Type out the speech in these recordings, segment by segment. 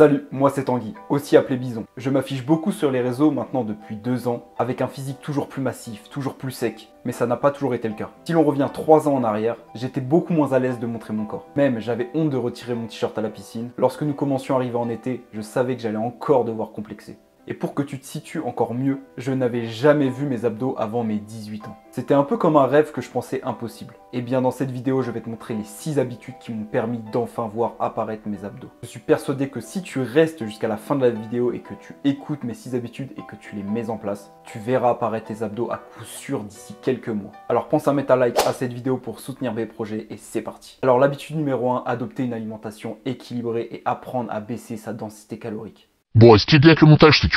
Salut, moi c'est Tanguy, aussi appelé Bison. Je m'affiche beaucoup sur les réseaux maintenant depuis deux ans, avec un physique toujours plus massif, toujours plus sec, mais ça n'a pas toujours été le cas. Si l'on revient trois ans en arrière, j'étais beaucoup moins à l'aise de montrer mon corps. Même j'avais honte de retirer mon t-shirt à la piscine. Lorsque nous commencions à arriver en été, je savais que j'allais encore devoir complexer. Et pour que tu te situes encore mieux, je n'avais jamais vu mes abdos avant mes 18 ans. C'était un peu comme un rêve que je pensais impossible. Et eh bien dans cette vidéo, je vais te montrer les 6 habitudes qui m'ont permis d'enfin voir apparaître mes abdos. Je suis persuadé que si tu restes jusqu'à la fin de la vidéo et que tu écoutes mes 6 habitudes et que tu les mets en place, tu verras apparaître tes abdos à coup sûr d'ici quelques mois. Alors pense à mettre un like à cette vidéo pour soutenir mes projets et c'est parti. Alors l'habitude numéro 1, adopter une alimentation équilibrée et apprendre à baisser sa densité calorique. Bon, est-ce qu'il avec le montage si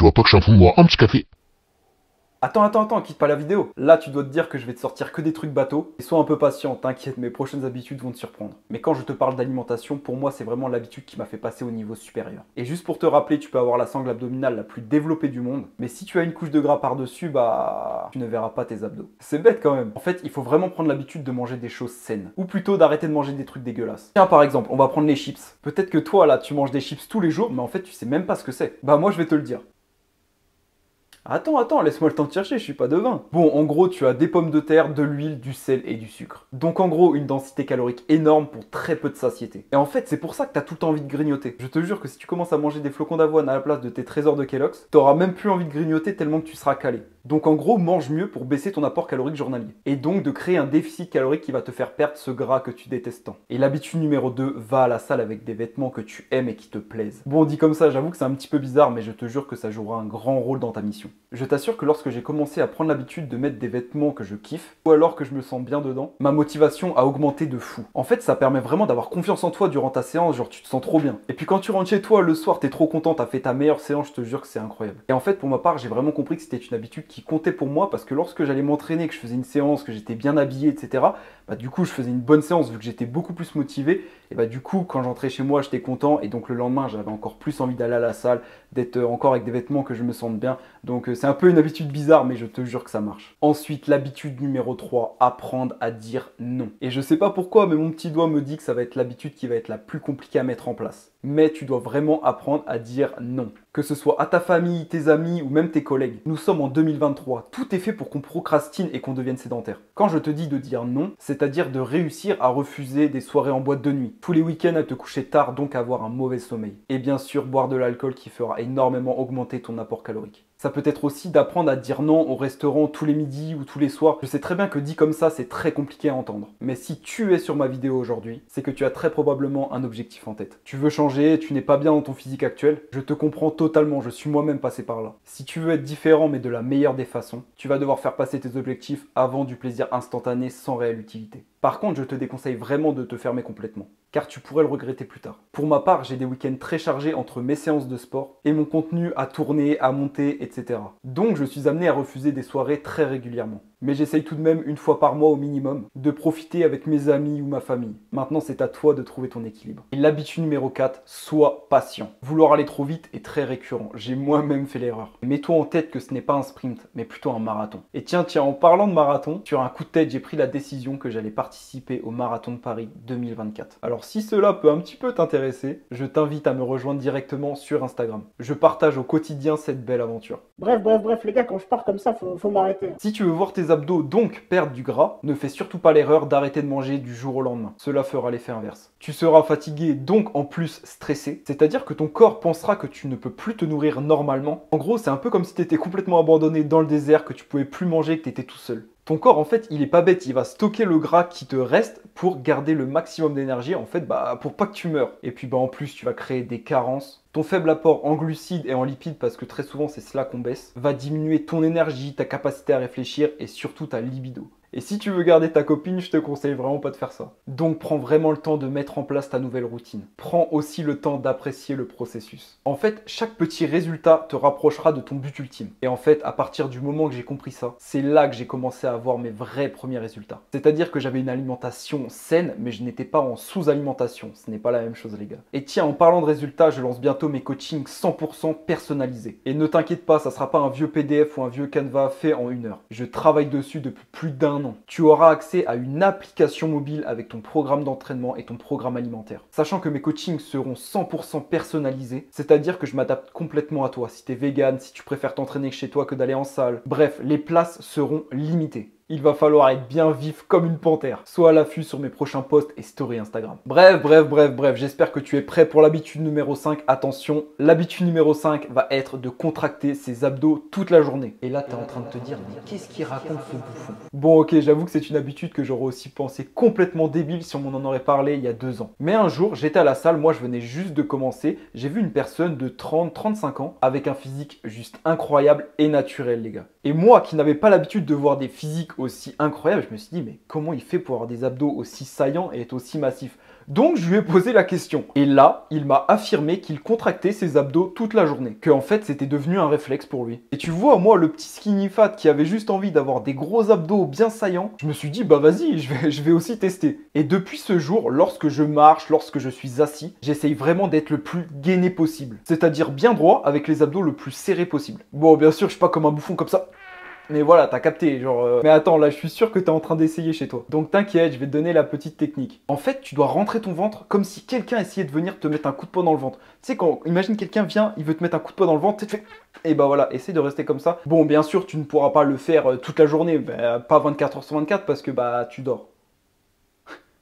Attends, attends, attends, quitte pas la vidéo. Là, tu dois te dire que je vais te sortir que des trucs bateaux. Et sois un peu patient, t'inquiète, mes prochaines habitudes vont te surprendre. Mais quand je te parle d'alimentation, pour moi, c'est vraiment l'habitude qui m'a fait passer au niveau supérieur. Et juste pour te rappeler, tu peux avoir la sangle abdominale la plus développée du monde. Mais si tu as une couche de gras par-dessus, bah, tu ne verras pas tes abdos. C'est bête quand même. En fait, il faut vraiment prendre l'habitude de manger des choses saines. Ou plutôt d'arrêter de manger des trucs dégueulasses. Tiens, par exemple, on va prendre les chips. Peut-être que toi, là, tu manges des chips tous les jours, mais en fait, tu sais même pas ce que c'est. Bah, moi, je vais te le dire. Attends, attends, laisse-moi le temps de chercher, je suis pas devin. Bon, en gros, tu as des pommes de terre, de l'huile, du sel et du sucre. Donc en gros, une densité calorique énorme pour très peu de satiété. Et en fait, c'est pour ça que t'as tout le temps envie de grignoter. Je te jure que si tu commences à manger des flocons d'avoine à la place de tes trésors de Kellogg's, t'auras même plus envie de grignoter tellement que tu seras calé. Donc en gros, mange mieux pour baisser ton apport calorique journalier. Et donc de créer un déficit calorique qui va te faire perdre ce gras que tu détestes tant. Et l'habitude numéro 2, va à la salle avec des vêtements que tu aimes et qui te plaisent. Bon, dit comme ça, j'avoue que c'est un petit peu bizarre, mais je te jure que ça jouera un grand rôle dans ta mission. Je t'assure que lorsque j'ai commencé à prendre l'habitude de mettre des vêtements que je kiffe, ou alors que je me sens bien dedans, ma motivation a augmenté de fou. En fait, ça permet vraiment d'avoir confiance en toi durant ta séance, genre tu te sens trop bien. Et puis quand tu rentres chez toi le soir, t'es trop content, t'as fait ta meilleure séance, je te jure que c'est incroyable. Et en fait, pour ma part, j'ai vraiment compris que c'était une habitude qui comptait pour moi parce que lorsque j'allais m'entraîner, que je faisais une séance, que j'étais bien habillé, etc., bah, du coup, je faisais une bonne séance vu que j'étais beaucoup plus motivé. Et bah, du coup, quand j'entrais chez moi, j'étais content. Et donc, le lendemain, j'avais encore plus envie d'aller à la salle, d'être euh, encore avec des vêtements que je me sente bien. Donc, euh, c'est un peu une habitude bizarre, mais je te jure que ça marche. Ensuite, l'habitude numéro 3, apprendre à dire non. Et je sais pas pourquoi, mais mon petit doigt me dit que ça va être l'habitude qui va être la plus compliquée à mettre en place. Mais tu dois vraiment apprendre à dire non que ce soit à ta famille, tes amis ou même tes collègues. Nous sommes en 2023, tout est fait pour qu'on procrastine et qu'on devienne sédentaire. Quand je te dis de dire non, c'est-à-dire de réussir à refuser des soirées en boîte de nuit, tous les week-ends à te coucher tard donc avoir un mauvais sommeil. Et bien sûr boire de l'alcool qui fera énormément augmenter ton apport calorique. Ça peut être aussi d'apprendre à dire non au restaurant tous les midis ou tous les soirs. Je sais très bien que dit comme ça, c'est très compliqué à entendre. Mais si tu es sur ma vidéo aujourd'hui, c'est que tu as très probablement un objectif en tête. Tu veux changer, tu n'es pas bien dans ton physique actuel. Je te comprends totalement, je suis moi-même passé par là. Si tu veux être différent mais de la meilleure des façons, tu vas devoir faire passer tes objectifs avant du plaisir instantané sans réelle utilité. Par contre, je te déconseille vraiment de te fermer complètement, car tu pourrais le regretter plus tard. Pour ma part, j'ai des week-ends très chargés entre mes séances de sport et mon contenu à tourner, à monter, etc. Donc je suis amené à refuser des soirées très régulièrement mais j'essaye tout de même une fois par mois au minimum de profiter avec mes amis ou ma famille. Maintenant, c'est à toi de trouver ton équilibre. Et l'habitude numéro 4, sois patient. Vouloir aller trop vite est très récurrent. J'ai moi-même fait l'erreur. Mets-toi en tête que ce n'est pas un sprint, mais plutôt un marathon. Et tiens, tiens, en parlant de marathon, sur un coup de tête, j'ai pris la décision que j'allais participer au marathon de Paris 2024. Alors si cela peut un petit peu t'intéresser, je t'invite à me rejoindre directement sur Instagram. Je partage au quotidien cette belle aventure. Bref, bref, bref, les gars, quand je pars comme ça, faut, faut m'arrêter. Si tu veux voir tes donc perdre du gras, ne fais surtout pas l'erreur d'arrêter de manger du jour au lendemain. Cela fera l'effet inverse. Tu seras fatigué, donc en plus stressé, c'est-à-dire que ton corps pensera que tu ne peux plus te nourrir normalement. En gros, c'est un peu comme si tu étais complètement abandonné dans le désert, que tu pouvais plus manger, que tu étais tout seul. Ton corps, en fait, il est pas bête, il va stocker le gras qui te reste pour garder le maximum d'énergie, en fait, bah, pour pas que tu meurs. Et puis, bah, en plus, tu vas créer des carences. Ton faible apport en glucides et en lipides, parce que très souvent, c'est cela qu'on baisse, va diminuer ton énergie, ta capacité à réfléchir et surtout ta libido. Et si tu veux garder ta copine, je te conseille vraiment pas de faire ça. Donc prends vraiment le temps de mettre en place ta nouvelle routine. Prends aussi le temps d'apprécier le processus. En fait, chaque petit résultat te rapprochera de ton but ultime. Et en fait, à partir du moment que j'ai compris ça, c'est là que j'ai commencé à avoir mes vrais premiers résultats. C'est-à-dire que j'avais une alimentation saine, mais je n'étais pas en sous-alimentation. Ce n'est pas la même chose les gars. Et tiens, en parlant de résultats, je lance bientôt mes coachings 100% personnalisés. Et ne t'inquiète pas, ça sera pas un vieux PDF ou un vieux Canva fait en une heure. Je travaille dessus depuis plus d'un tu auras accès à une application mobile avec ton programme d'entraînement et ton programme alimentaire. Sachant que mes coachings seront 100% personnalisés, c'est-à-dire que je m'adapte complètement à toi. Si tu es vegan, si tu préfères t'entraîner chez toi que d'aller en salle. Bref, les places seront limitées il va falloir être bien vif comme une panthère. Sois à l'affût sur mes prochains posts et stories Instagram. Bref, bref, bref, bref, j'espère que tu es prêt pour l'habitude numéro 5. Attention, l'habitude numéro 5 va être de contracter ses abdos toute la journée. Et là, tu es en train de te dire, mais qu'est-ce qu'il raconte ce bouffon? Bon, ok, j'avoue que c'est une habitude que j'aurais aussi pensé complètement débile si on m'en en aurait parlé il y a deux ans. Mais un jour, j'étais à la salle, moi je venais juste de commencer, j'ai vu une personne de 30-35 ans avec un physique juste incroyable et naturel, les gars. Et moi qui n'avais pas l'habitude de voir des physiques aussi incroyable, je me suis dit, mais comment il fait pour avoir des abdos aussi saillants et être aussi massif? Donc je lui ai posé la question. Et là, il m'a affirmé qu'il contractait ses abdos toute la journée. Que en fait, c'était devenu un réflexe pour lui. Et tu vois, moi, le petit skinny fat qui avait juste envie d'avoir des gros abdos bien saillants, je me suis dit, bah vas-y, je vais, je vais aussi tester. Et depuis ce jour, lorsque je marche, lorsque je suis assis, j'essaye vraiment d'être le plus gainé possible. C'est-à-dire bien droit avec les abdos le plus serrés possible. Bon, bien sûr, je suis pas comme un bouffon comme ça. Mais voilà, t'as capté, genre... Euh, mais attends, là, je suis sûr que t'es en train d'essayer chez toi. Donc t'inquiète, je vais te donner la petite technique. En fait, tu dois rentrer ton ventre comme si quelqu'un essayait de venir te mettre un coup de poing dans le ventre. Tu sais, quand... Imagine quelqu'un vient, il veut te mettre un coup de poing dans le ventre, tu fais... Et bah voilà, essaye de rester comme ça. Bon, bien sûr, tu ne pourras pas le faire euh, toute la journée, bah, pas 24 h sur 24 parce que bah tu dors.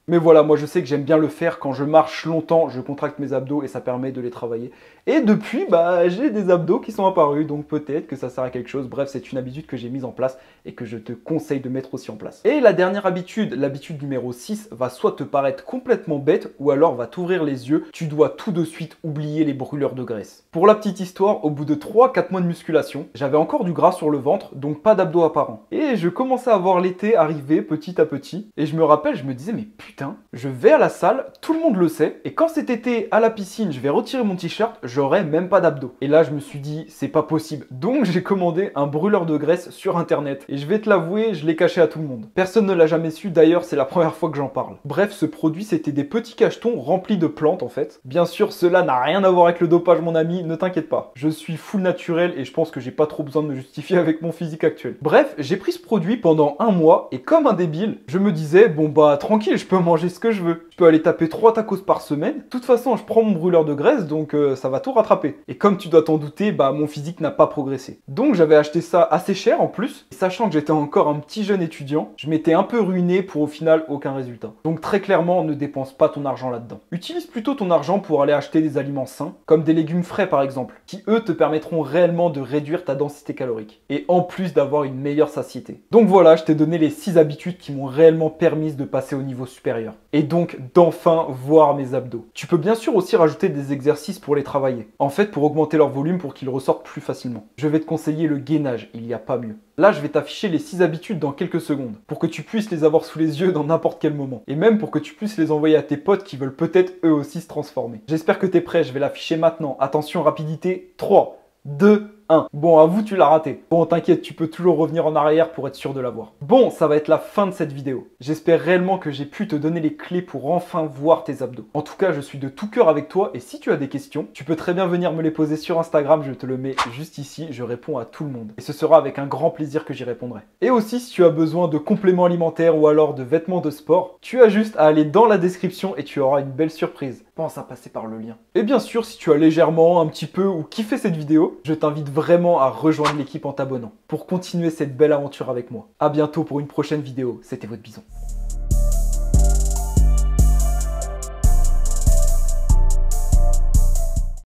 Mais voilà, moi je sais que j'aime bien le faire quand je marche longtemps, je contracte mes abdos et ça permet de les travailler. Et depuis, bah j'ai des abdos qui sont apparus, donc peut-être que ça sert à quelque chose. Bref, c'est une habitude que j'ai mise en place et que je te conseille de mettre aussi en place. Et la dernière habitude, l'habitude numéro 6, va soit te paraître complètement bête ou alors va t'ouvrir les yeux. Tu dois tout de suite oublier les brûleurs de graisse. Pour la petite histoire, au bout de 3-4 mois de musculation, j'avais encore du gras sur le ventre, donc pas d'abdos apparents. Et je commençais à voir l'été arriver petit à petit. Et je me rappelle, je me disais, mais putain, je vais à la salle, tout le monde le sait, et quand cet été à la piscine, je vais retirer mon t-shirt, j'aurai même pas d'abdos. Et là, je me suis dit, c'est pas possible. Donc, j'ai commandé un brûleur de graisse sur internet. Et je vais te l'avouer, je l'ai caché à tout le monde. Personne ne l'a jamais su, d'ailleurs, c'est la première fois que j'en parle. Bref, ce produit, c'était des petits cachetons remplis de plantes en fait. Bien sûr, cela n'a rien à voir avec le dopage, mon ami, ne t'inquiète pas. Je suis full naturel et je pense que j'ai pas trop besoin de me justifier avec mon physique actuel. Bref, j'ai pris ce produit pendant un mois et comme un débile, je me disais, bon bah tranquille, je peux manger ce que je veux. Je peux aller taper 3 tacos par semaine. De toute façon, je prends mon brûleur de graisse, donc euh, ça va tout rattraper. Et comme tu dois t'en douter, bah mon physique n'a pas progressé. Donc j'avais acheté ça assez cher en plus. sachant que j'étais encore un petit jeune étudiant, je m'étais un peu ruiné pour au final aucun résultat. Donc très clairement, ne dépense pas ton argent là-dedans. Utilise plutôt ton argent pour aller acheter des aliments sains, comme des légumes frais par exemple, qui eux te permettront réellement de réduire ta densité calorique. Et en plus d'avoir une meilleure satiété. Donc voilà, je t'ai donné les 6 habitudes qui m'ont réellement permis de passer au niveau supérieur et donc d'enfin voir mes abdos. Tu peux bien sûr aussi rajouter des exercices pour les travailler. En fait, pour augmenter leur volume pour qu'ils ressortent plus facilement. Je vais te conseiller le gainage, il n'y a pas mieux. Là, je vais t'afficher les 6 habitudes dans quelques secondes, pour que tu puisses les avoir sous les yeux dans n'importe quel moment. Et même pour que tu puisses les envoyer à tes potes qui veulent peut-être eux aussi se transformer. J'espère que tu es prêt, je vais l'afficher maintenant. Attention, rapidité, 3, 2, Bon, à vous, tu l'as raté. Bon, t'inquiète, tu peux toujours revenir en arrière pour être sûr de l'avoir. Bon, ça va être la fin de cette vidéo. J'espère réellement que j'ai pu te donner les clés pour enfin voir tes abdos. En tout cas, je suis de tout cœur avec toi et si tu as des questions, tu peux très bien venir me les poser sur Instagram, je te le mets juste ici, je réponds à tout le monde. Et ce sera avec un grand plaisir que j'y répondrai. Et aussi, si tu as besoin de compléments alimentaires ou alors de vêtements de sport, tu as juste à aller dans la description et tu auras une belle surprise. Pense à passer par le lien. Et bien sûr, si tu as légèrement, un petit peu ou kiffé cette vidéo, je t'invite vraiment à rejoindre l'équipe en t'abonnant pour continuer cette belle aventure avec moi. A bientôt pour une prochaine vidéo. C'était votre bison.